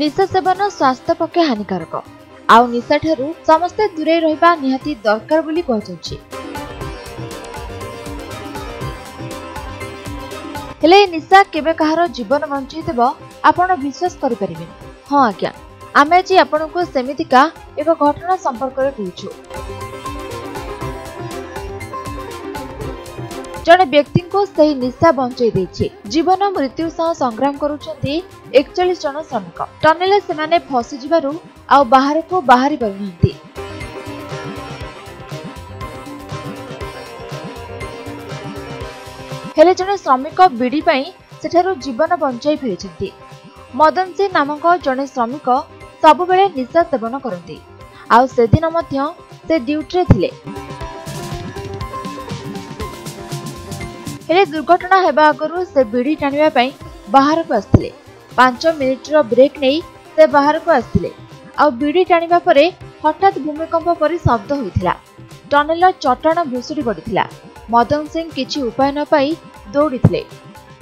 ନିଶା ସେବନ ସ୍ୱାସ୍ଥ୍ୟ ପକ୍ଷେ ହାନିକାରକ। ଆଉ ନିଶାଠାରୁ ସମସ୍ତେ ଦୂରେଇ ରହିବା ନିହାତି ଦରକାର ବୋଲି କୁହାଯାଉଛି। ହେଲେ ଏ ନିଶା କେବେ କାହାର ଜୀବନ ବଞ୍ଚେଇଦେବ ଆପଣ ବିଶ୍ୱାସ କରିପାରିବେନି। ହଁ ଆଜ୍ଞା। ଆମେ ଆଜି ଆପଣଙ୍କୁ ସେମିତିକା ଏକ ଘଟଣା ସମ୍ପର୍କରେ କହୁଛୁ। ଜଣେ ବ୍ୟକ୍ତିଙ୍କୁ ସେହି ନିଶା ବଞ୍ଚେଇ ଦେଇଛି। ଜୀବନ ମୃତ୍ୟୁ ସହ ସଂଗ୍ରାମ କରୁଛନ୍ତି ଏକଚାଳିଶ ଜଣ ଶ୍ରମିକ। ଟନେଲରେ ସେମାନେ ଫସିଯିବାରୁ ଆଉ ବାହାରକୁ ବାହାରି ପାରୁନାହାନ୍ତି ହେଲେ ଜଣେ ଶ୍ରମିକ ବିଡି ପାଇଁ ସେଠାରୁ ଜୀବନ ବଞ୍ଚାଇ ଫେରିଛନ୍ତି। ମଦନ ସିଂ ନାମକ ଜଣେ ଶ୍ରମିକ ସବୁବେଳେ ନିଶା ସେବନ କରନ୍ତି। ଆଉ ସେଦିନ ମଧ୍ୟ ସେ ଡ୍ୟୁଟିରେ ଥିଲେ। ହେଲେ ଦୁର୍ଘଟଣା ହେବା ଆଗରୁ ସେ ବିଡି ଟାଣିବା ପାଇଁ ବାହାରକୁ ଆସିଥିଲେ। ପାଞ୍ଚ ମିନିଟର ବ୍ରେକ୍ ନେଇ ସେ ବାହାରକୁ ଆସିଥିଲେ। ଆଉ ବିଡି ଟାଣିବା ପରେ ହଠାତ୍ ଭୂମିକମ୍ପ ପରି ଶବ୍ଦ ହୋଇଥିଲା। ଟନେଲର ଚଟାଣ ଭୁଷୁଡ଼ି ପଡ଼ିଥିଲା। ମଦନ ସିଂ କିଛି ଉପାୟ ନ ପାଇ ଦୌଡ଼ିଥିଲେ।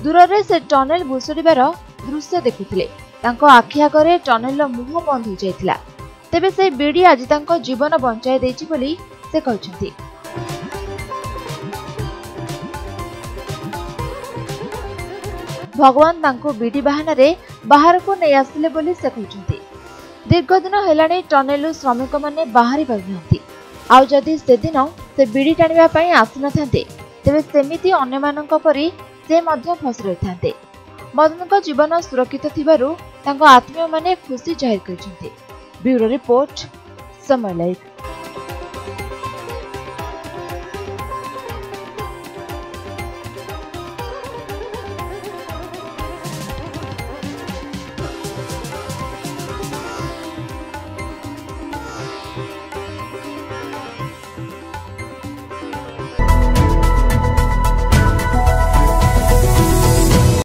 ଦୂରରେ ସେ ଟନେଲ ଭୁଷୁଡ଼ିବାର ଦୃଶ୍ୟ ଦେଖୁଥିଲେ। ତାଙ୍କ ଆଖି ଆଗରେ ଟନେଲର ମୁହଁ ବନ୍ଦ ହୋଇଯାଇଥିଲା। ତେବେ ସେ ବିଡି ଆଜି ତାଙ୍କ ଜୀବନ ବଞ୍ଚାଇ ଦେଇଛି ବୋଲି ସେ କହିଛନ୍ତି। ଭଗବାନ ତାଙ୍କୁ ବିଡି ବାହାନାରେ ବାହାରକୁ ନେଇ ଆସିଲେ ବୋଲି ସେ କହିଛନ୍ତି। ଦୀର୍ଘ ଦିନ ହେଲାଣି ଟନେଲରୁ ଶ୍ରମିକମାନେ ବାହାରି ପାରୁନାହାନ୍ତି ଆଉ ଯଦି ସେଦିନ ସେ ବିଡି ଟାଣିବା ପାଇଁ ଆସିନଥାନ୍ତେ ତେବେ ସେମିତି ଅନ୍ୟମାନଙ୍କ ପରି ସେ ମଧ୍ୟ ଫସି ରହିଥାନ୍ତେ। ମଦନଙ୍କ ଜୀବନ ସୁରକ୍ଷିତ ଥିବାରୁ ତାଙ୍କ ଆତ୍ମୀୟମାନେ ଖୁସି ଜାହିର କରିଛନ୍ତି। ବ୍ୟୁରୋ ରିପୋର୍ଟ ସମୟ ଲାଇଭ୍